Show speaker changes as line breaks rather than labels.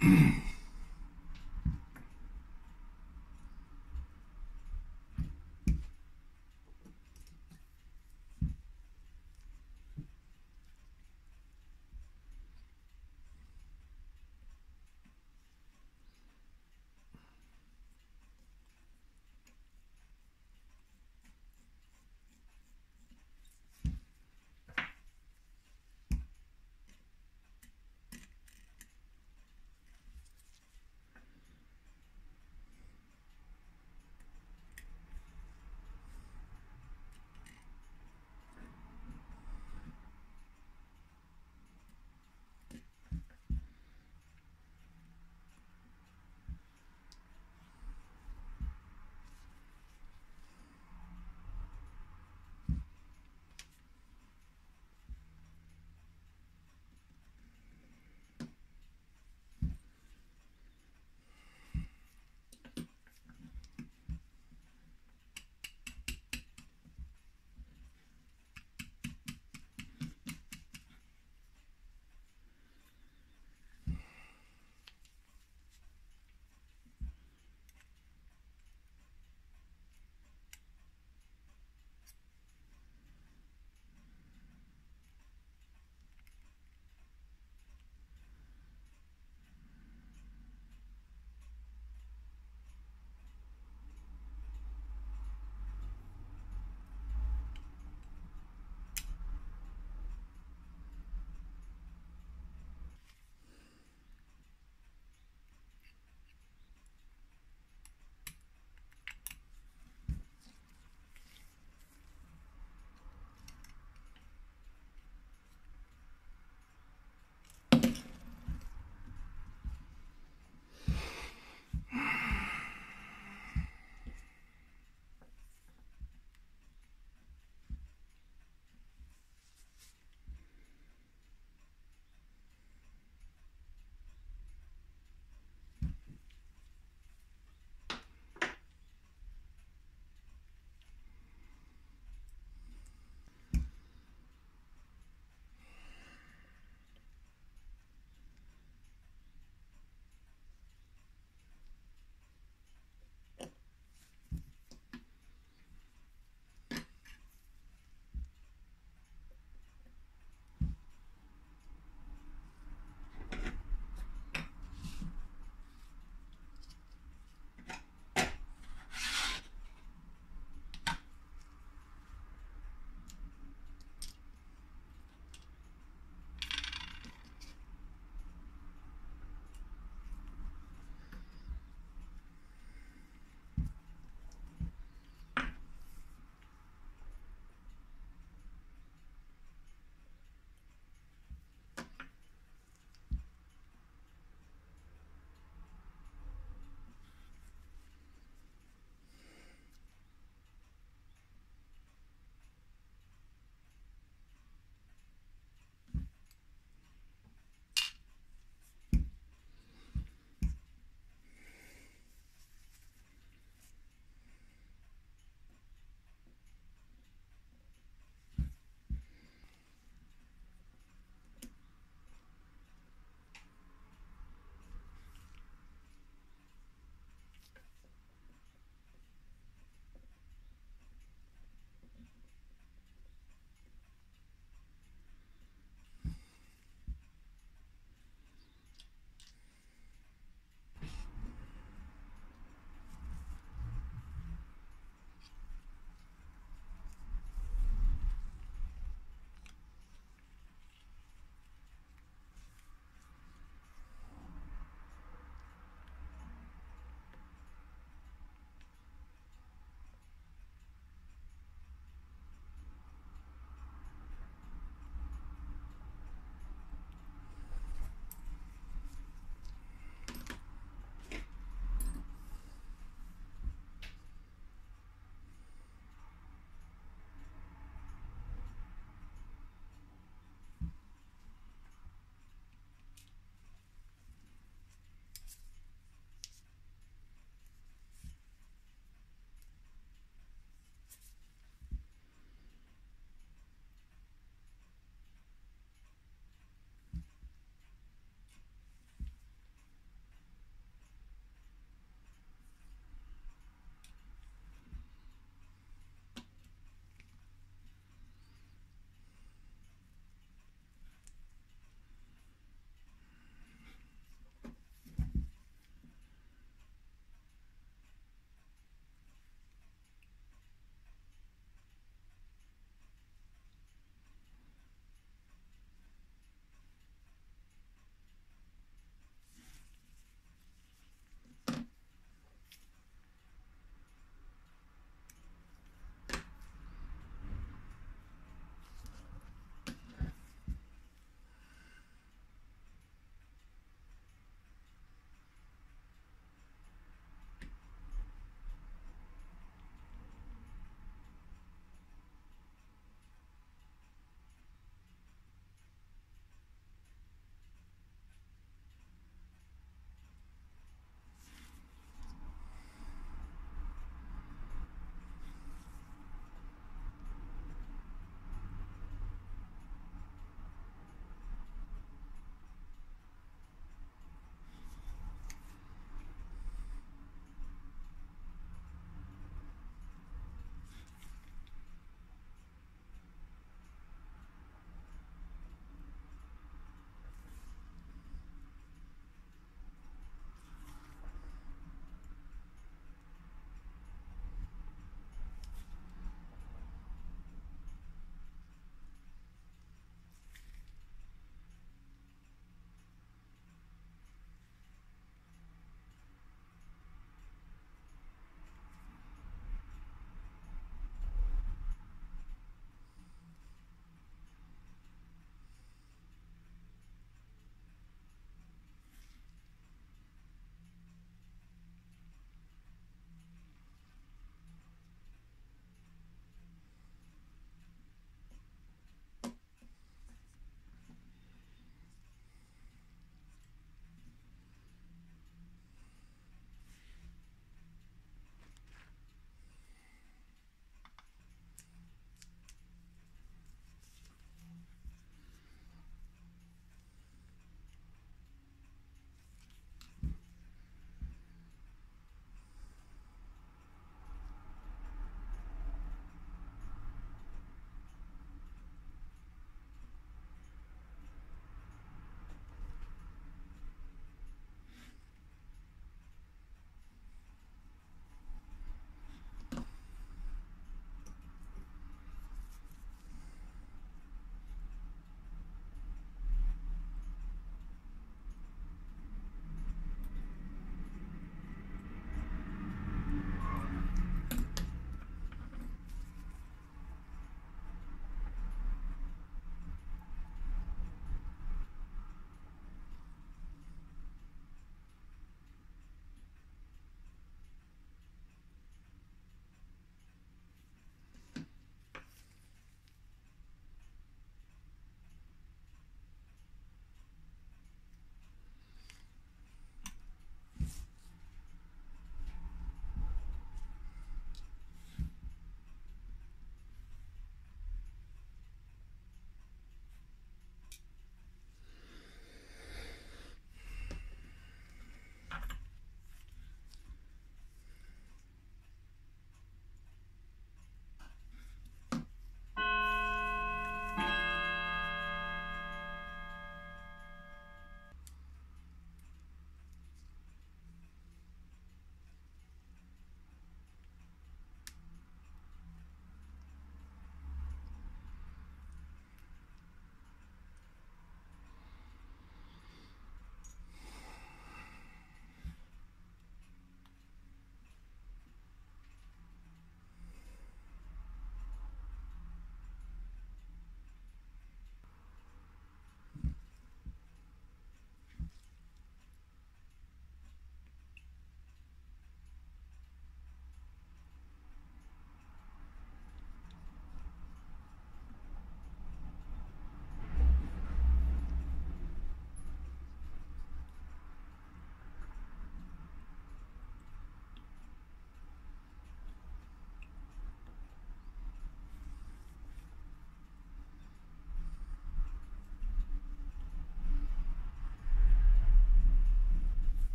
嗯。